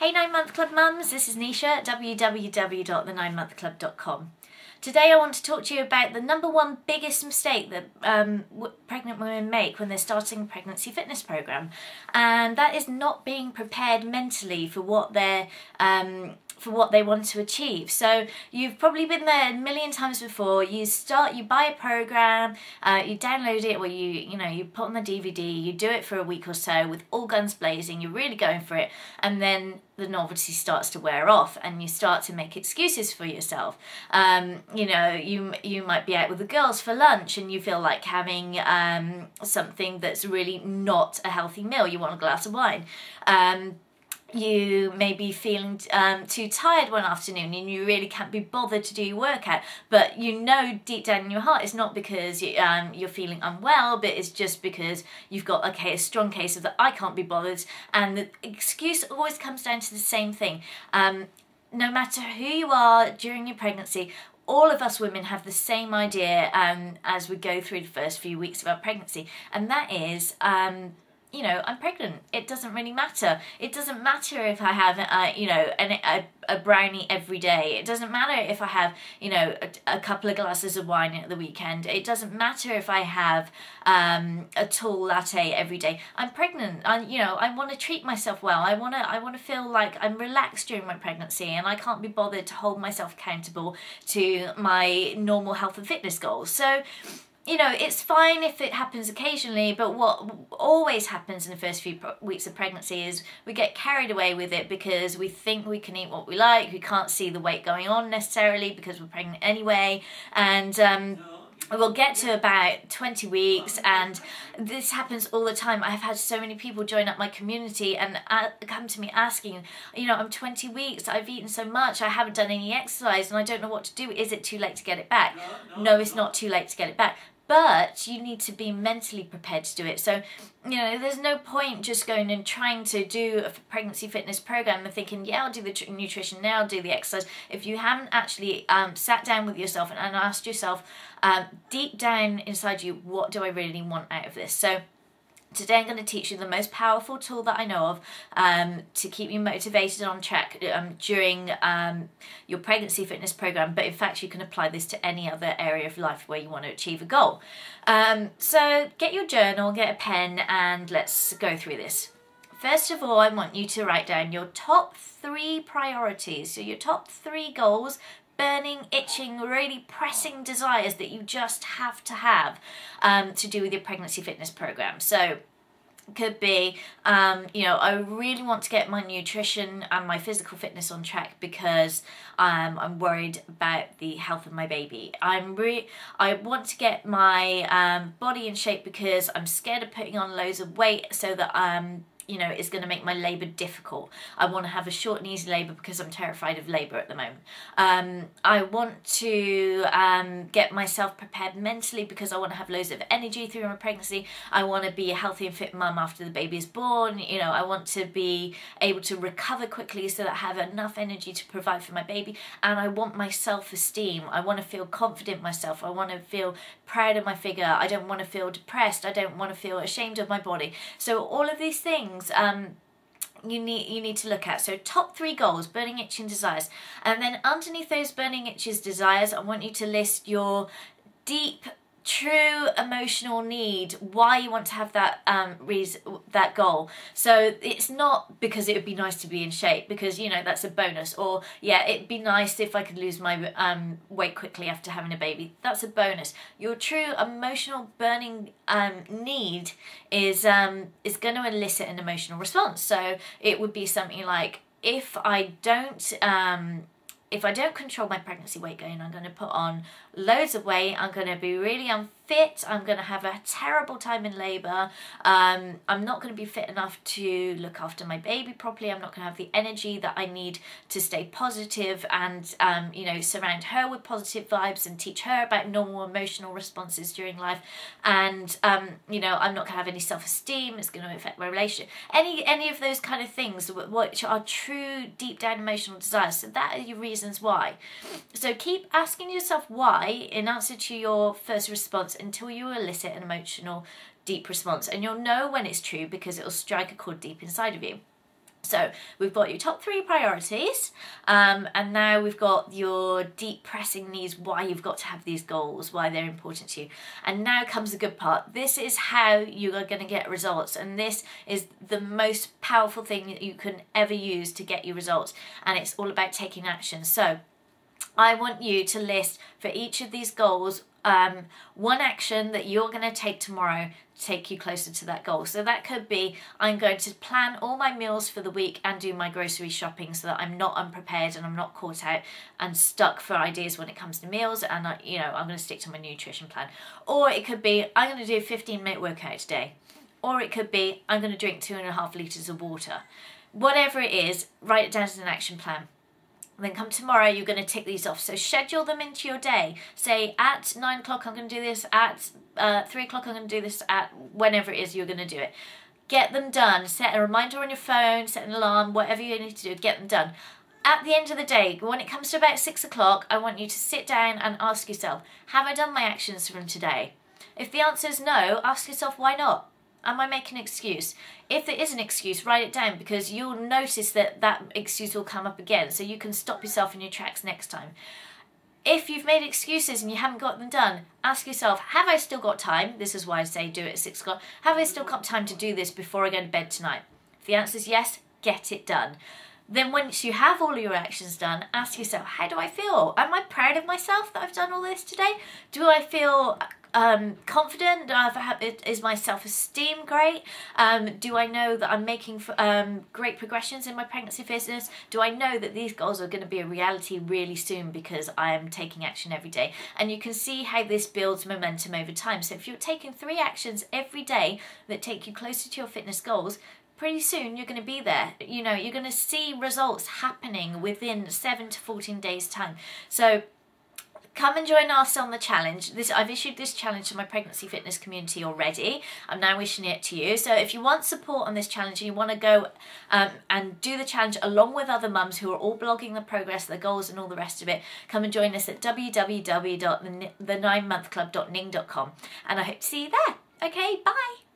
Hey 9 Month Club mums, this is Nisha at www.the9monthclub.com. Today I want to talk to you about the number one biggest mistake that um, pregnant women make when they're starting a pregnancy fitness program and that is not being prepared mentally for what they're um, for what they want to achieve. So you've probably been there a million times before. You start, you buy a program, uh, you download it, or you you know you put on the DVD. You do it for a week or so with all guns blazing. You're really going for it, and then the novelty starts to wear off, and you start to make excuses for yourself. Um, you know, you you might be out with the girls for lunch, and you feel like having um, something that's really not a healthy meal. You want a glass of wine. Um, you may be feeling um, too tired one afternoon and you really can't be bothered to do your workout but you know deep down in your heart it's not because you, um, you're feeling unwell but it's just because you've got okay, a strong case of that I can't be bothered. And the excuse always comes down to the same thing. Um, no matter who you are during your pregnancy all of us women have the same idea um, as we go through the first few weeks of our pregnancy. And that is um, you know, I'm pregnant. It doesn't really matter. It doesn't matter if I have, uh, you know, an, a, a brownie every day. It doesn't matter if I have, you know, a, a, couple of glasses of wine at the weekend. It doesn't matter if I have um, a tall latte every day. I'm pregnant. I, you know, I want to treat myself well. I want to, I want to feel like I'm relaxed during my pregnancy, and I can't be bothered to hold myself accountable to my normal health and fitness goals. So you know, it's fine if it happens occasionally, but what always happens in the first few weeks of pregnancy is we get carried away with it because we think we can eat what we like, we can't see the weight going on necessarily because we're pregnant anyway, and um, we'll get to about 20 weeks and this happens all the time. I've had so many people join up my community and come to me asking you know i'm 20 weeks i've eaten so much i haven't done any exercise and i don't know what to do. Is it too late to get it back? No, no, no it's not too late to get it back but you need to be mentally prepared to do it. So, you know, there's no point just going and trying to do a pregnancy fitness program and thinking, yeah, I'll do the nutrition now, I'll do the exercise. If you haven't actually um, sat down with yourself and, and asked yourself um, deep down inside you, what do I really want out of this? So, Today I'm going to teach you the most powerful tool that I know of um, to keep you motivated and on track um, during um, your pregnancy fitness program but in fact you can apply this to any other area of life where you want to achieve a goal. Um, so get your journal, get a pen and let's go through this. First of all I want you to write down your top three priorities, so your top three goals burning, itching, really pressing desires that you just have to have um, to do with your pregnancy fitness program. So could be um, you know I really want to get my nutrition and my physical fitness on track because um, I'm worried about the health of my baby I'm re I want to get my um, body in shape because I'm scared of putting on loads of weight so that um, you know, is going to make my labour difficult. I want to have a short and easy labour because I'm terrified of labour at the moment. Um, I want to um, get myself prepared mentally because I want to have loads of energy through my pregnancy. I want to be a healthy and fit mum after the baby is born. You know, I want to be able to recover quickly so that I have enough energy to provide for my baby. And I want my self-esteem. I want to feel confident myself. I want to feel proud of my figure. I don't want to feel depressed. I don't want to feel ashamed of my body. So all of these things things um, you need you need to look at. So top three goals, burning itching desires. And then underneath those burning itches desires, I want you to list your deep true emotional need why you want to have that um reason that goal. So it's not because it would be nice to be in shape because you know that's a bonus. Or yeah it'd be nice if i could lose my um weight quickly after having a baby. That's a bonus. Your true emotional burning um need is um is going to elicit an emotional response. So it would be something like if i don't um if I don't control my pregnancy weight gain, I'm going to put on loads of weight. I'm going to be really unfit. I'm going to have a terrible time in labour. Um, I'm not going to be fit enough to look after my baby properly. I'm not going to have the energy that I need to stay positive and, um, you know, surround her with positive vibes and teach her about normal emotional responses during life. And, um, you know, I'm not going to have any self-esteem. It's going to affect my relationship. Any, any of those kind of things which are true deep down emotional desires. So that are your reasons why. So keep asking yourself why in answer to your first response until you elicit an emotional deep response and you'll know when it's true because it'll strike a chord deep inside of you. So we've got your top three priorities, um, and now we've got your deep pressing needs, why you've got to have these goals, why they're important to you. And now comes the good part. This is how you are going to get results, and this is the most powerful thing that you can ever use to get your results, and it's all about taking action. So I want you to list for each of these goals um, one action that you're going to take tomorrow to take you closer to that goal. So that could be I'm going to plan all my meals for the week and do my grocery shopping so that I'm not unprepared and I'm not caught out and stuck for ideas when it comes to meals and I, you know I'm going to stick to my nutrition plan. Or it could be I'm going to do a 15 minute workout today. Or it could be I'm going to drink two and a half litres of water. Whatever it is, write it down as an action plan and then come tomorrow, you're going to tick these off. So schedule them into your day. Say at nine o'clock, I'm going to do this. At uh, three o'clock, I'm going to do this. At whenever it is you're going to do it. Get them done. Set a reminder on your phone, set an alarm, whatever you need to do, get them done. At the end of the day, when it comes to about six o'clock, I want you to sit down and ask yourself, have I done my actions from today? If the answer is no, ask yourself why not. Am I making an excuse? If there is an excuse, write it down because you'll notice that that excuse will come up again so you can stop yourself in your tracks next time. If you've made excuses and you haven't got them done, ask yourself, have I still got time? This is why I say do it at six o'clock. Have I still got time to do this before I go to bed tonight? If the answer is yes, get it done. Then once you have all your actions done, ask yourself, how do I feel? Am I proud of myself that I've done all this today? Do I feel um, confident? is my self-esteem great? Um, do I know that I'm making um, great progressions in my pregnancy business? Do I know that these goals are going to be a reality really soon because I am taking action every day? And you can see how this builds momentum over time. So if you're taking three actions every day that take you closer to your fitness goals, pretty soon you're going to be there. You know, you're going to see results happening within 7 to 14 days time. So come and join us on the challenge. This I've issued this challenge to my pregnancy fitness community already. I'm now wishing it to you. So if you want support on this challenge and you want to go um, and do the challenge along with other mums who are all blogging the progress, the goals and all the rest of it, come and join us at www.the9monthclub.ning.com and I hope to see you there. Okay, bye.